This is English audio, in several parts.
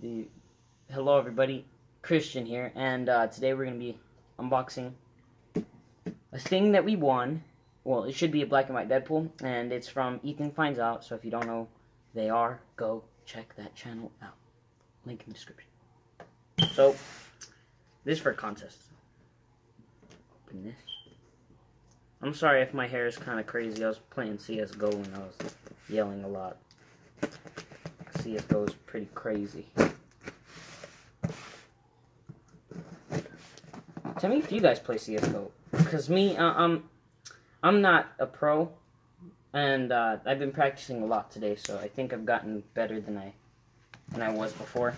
the hello everybody, Cristian here, and uh, today we're gonna be unboxing a thing that we won. Well, it should be a black and white Deadpool, and it's from Ethan Finds Out. So if you don't know, they are go check that channel out. Link in the description. So this is for a contest. Open this. I'm sorry if my hair is kind of crazy. I was playing CS:GO and I was yelling a lot. CS:GO is pretty crazy. Tell me if you guys play CS:GO, because me, uh, I'm, I'm not a pro, and uh, I've been practicing a lot today, so I think I've gotten better than I, than I was before.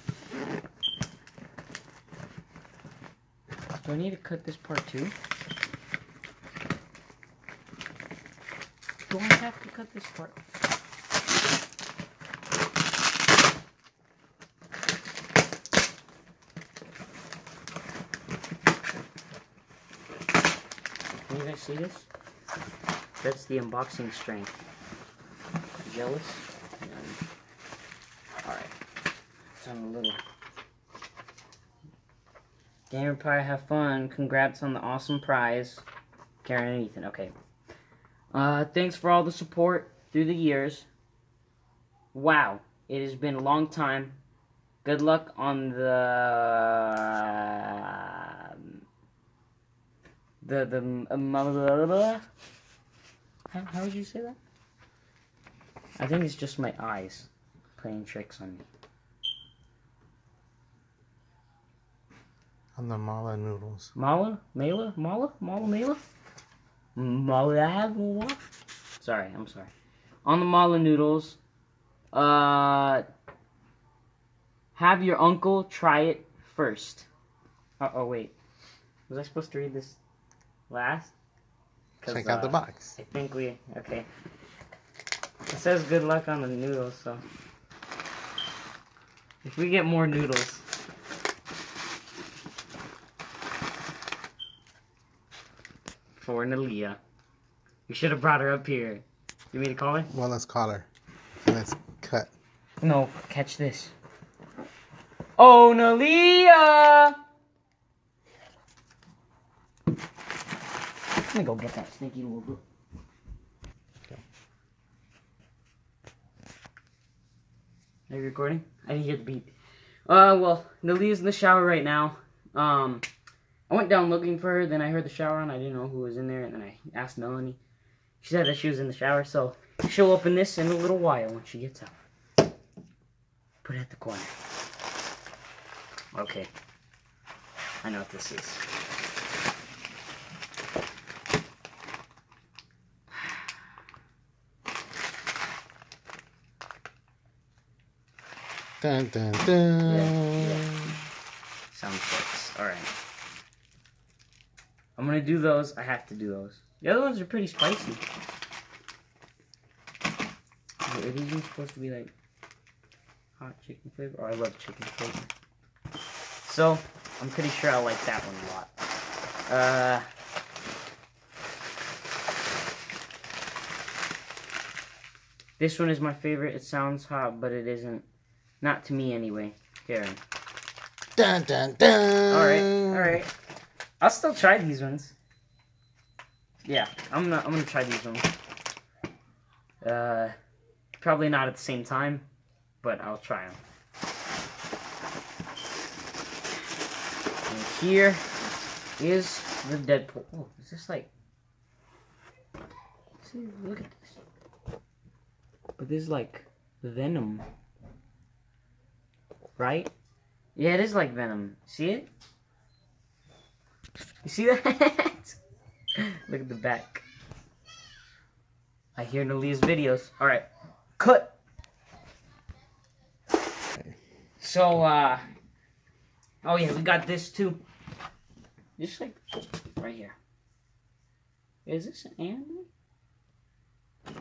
Do I need to cut this part too? Do I have to cut this part? See this? That's the unboxing strength. Jealous? Alright. On a little. Gamer Pie, have fun. Congrats on the awesome prize. Karen and Ethan. Okay. Uh, thanks for all the support through the years. Wow. It has been a long time. Good luck on the the the um, how, how would you say that? I think it's just my eyes playing tricks on me. On the mala noodles. Mala, Mala, Mala, Mala, Mala, Mala. Sorry, I'm sorry. On the mala noodles, uh, have your uncle try it first. Uh oh, wait. Was I supposed to read this last? Check out the uh, box. I think we okay. It says good luck on the noodles, so if we get more noodles. For Nalia. We should have brought her up here. You mean to call her? Well, let's call her. And let's cut. No, catch this. Oh, Nalia! Me go get that sneaky little bit. Are you recording? I didn't hear the beep. Uh, well, Nalia's in the shower right now. Um, I went down looking for her, then I heard the shower on. I didn't know who was in there, and then I asked Melanie. She said that she was in the shower, so she'll open this in a little while when she gets out. Put it at the corner. Okay. I know what this is. Dun dun dun. Yeah, yeah. Sound effects. Alright. I'm gonna do those. I have to do those. The other ones are pretty spicy. Are these supposed to be like hot chicken flavor? Oh, I love chicken flavor. So, I'm pretty sure I like that one a lot. Uh, this one is my favorite. It sounds hot, but it isn't. Not to me anyway. Karen. Dun dun dun. Alright, alright. I'll still try these ones. Yeah, I'm gonna I'm gonna try these ones. Uh probably not at the same time, but I'll try them. And here is the Deadpool. Oh, is this like See, look at this. But this is like Venom. Right? Yeah, it is like Venom. See it? You see that? Look at the back. I hear Nalia's videos. Alright. Cut! So, uh... Oh yeah, we got this too. Just like, right here. Is this an anime? I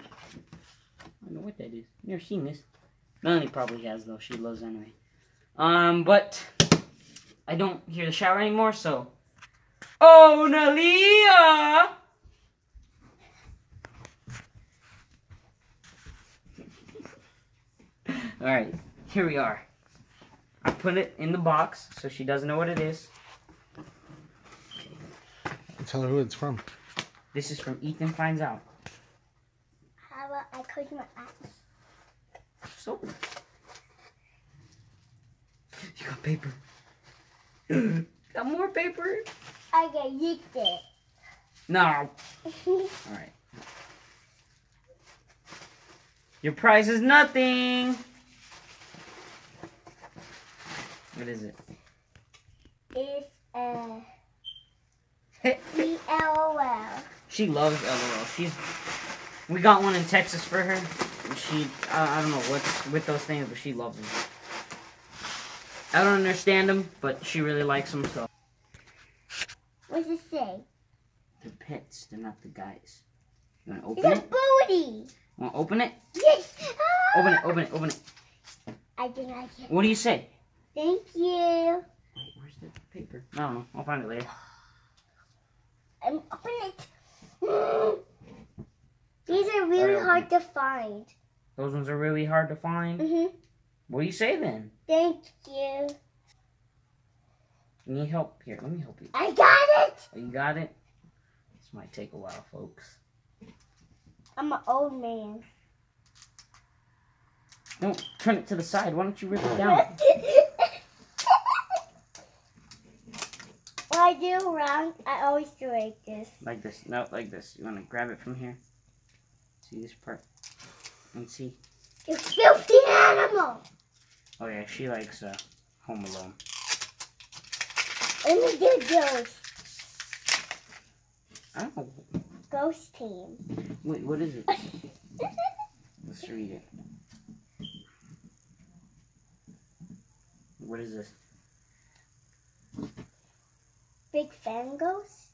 don't know what that is. Never seen this. Melanie probably has though. She loves anime. Um, but I don't hear the shower anymore, so. Oh, Nalia! Alright, here we are. I put it in the box so she doesn't know what it is. Tell her who it's from. This is from Ethan Finds Out. How about I close my eyes? Just open it. You got paper. got more paper? I get yeeked it. No. Alright. Your prize is nothing. What is it? it's uh, a E-L-O-L. she loves LOL. She's. We got one in Texas for her. She. I, I don't know what's with those things, but she loves them. I don't understand them, but she really likes them. So What does it say? they're pets. They're not the guys. You wanna It's open a it? booty. Want to open it? Yes. Open it. Open it. Open it. I think I can. What do you say? Thank you. Wait, where's the paper? I don't know. I'll find it later. I'm open it. These are really hard to find. Those ones are really hard to find. hmm What do you say then? Thank you. You need help? Here, let me help you. I got it. Oh, you got it? This might take a while, folks. I'm an old man. Don't turn it to the side. Why don't you rip it down? when I do wrong, I always do like this. Like this. No, like this. You want to grab it from here. See this part? And see. You filthy animal. Oh yeah, she likes uh, Home Alone. And the those. I don't know. Ghost team. Wait, what is it? Let's read it. What is this? Big fan ghost.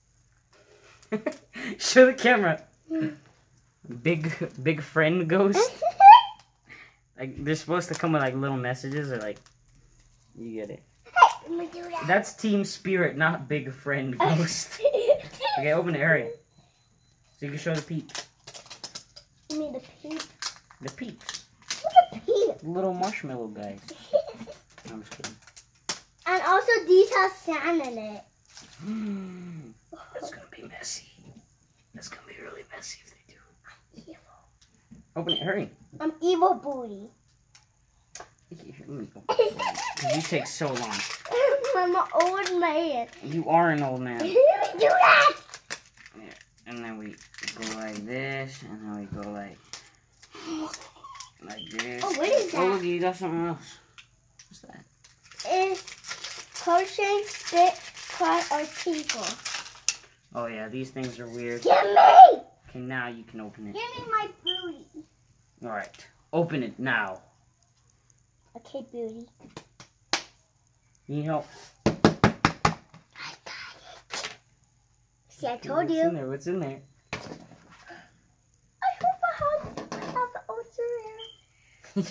Show the camera. Big, big friend ghost. Like they're supposed to come with like little messages or like. You get it. Let me do that. That's Team Spirit, not Big Friend Ghost. okay, open it, hurry. So you can show the peeps. Give me the peep. The peeps. The peep. Little marshmallow guys. I'm just kidding. And also these have sand in it. That's gonna be messy. That's gonna be really messy if they do. Evil. Open it, hurry. I'm evil booty. Here, let me open You take so long. I'm an old man. You are an old man. do that. And then we go like this, and then we go like like this. Oh, what is Oh, that? look, you got something else. What's that? It's crocheting, spit, cry, or tinkle. Oh yeah, these things are weird. Give me! Okay, now you can open it. Give me my booty. All right, open it now. Okay, booty. You help? I got it. See, I told What's in you. there? What's in there? I hope I have, have ultra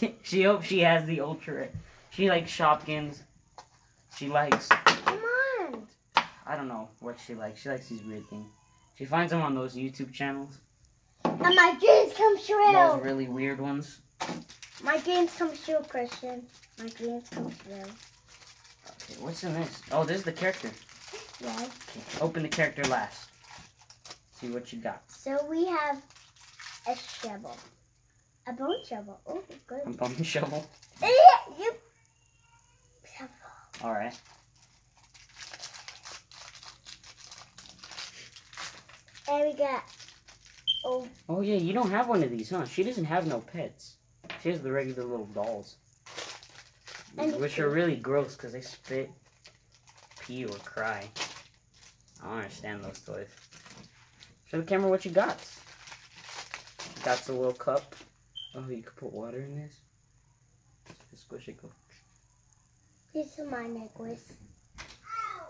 rare. she hopes she has the ultra. rare. She likes Shopkins. She likes Come on. I don't know what she likes. She likes these weird things. She finds them on those YouTube channels. And my dreams come true. Those really weird ones. My dreams come true, Cristian. My dreams come true. Okay, what's in this? Oh, this is the character. Yes. Okay, open the character last. See what you got. So we have a shovel. A bone shovel. Oh, A good. bum shovel. Eh, you- Shovel. All right. And we got. Oh, Oh yeah, you don't have one of these, huh? She doesn't have no pets. She has the regular little dolls, And which are really gross because they spit, pee, or cry. I don't understand those toys. Show the camera what you got. Got a little cup. Oh, you could put water in this. Just squish it, go. this is my necklace.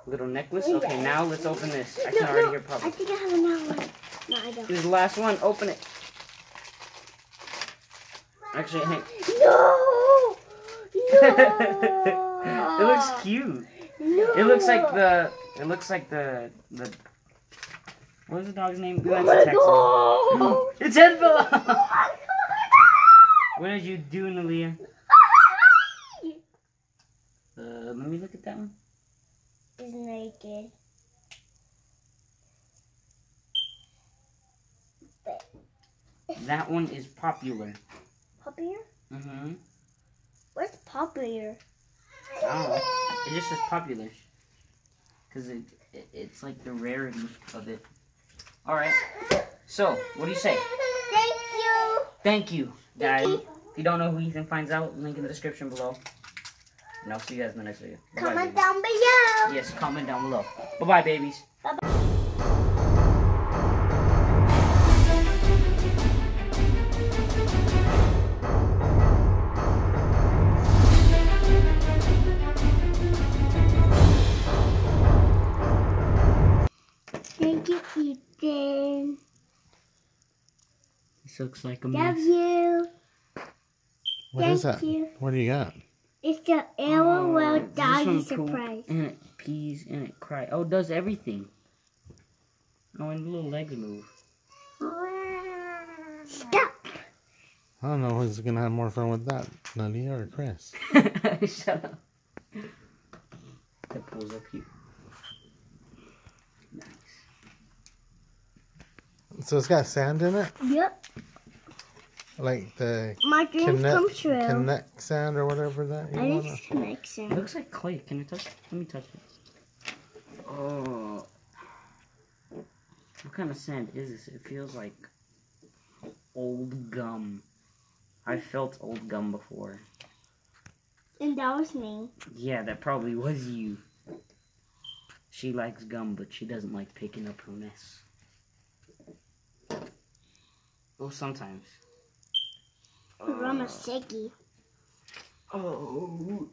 Little necklace. Oh, yeah. Okay, now let's open this. I No, can already no, hear I think I have another one. No, I don't. This is the last one. Open it. Actually, hang. No! No! it looks cute. No! It looks like the. It looks like the the. What was the dog's name? We Oh god! Its fell Oh What did you do, Nalia? god! Uh, let me look at that one. is naked. That one is popular. Popular? Mm-hmm. What's popular? I don't know. It just says popular. Because it, it, it's like the rarity of it. Alright. So, what do you say? Thank you. Thank you, guys. Thank If you don't know who Ethan finds out, link in the description below. And I'll see you guys in the next video. Bye-bye, Comment down below. Yes, comment down below. Bye-bye, babies. Thank you, Ethan. This looks like a Love you. What is Thank that? you. What do you got? It's the LOL Oh, this Daddy one's cool. surprise. And it pees and it cries. Oh, it does everything. Oh, and the little legs move. Stop. I don't know who's gonna have more fun with that, Nadia or Chris. Shut up. That pulls up here. So it's got sand in it, Yep. like the My dreams come connect, true. kinetic sand or whatever that you I want. think it makes It looks like clay. Can I touch it? Let me touch it. Oh. What kind of sand is this? It feels like old gum. I felt old gum before. And that was me. Yeah, that probably was you. She likes gum, but she doesn't like picking up her mess. Well, sometimes. I'm. Uh, oh.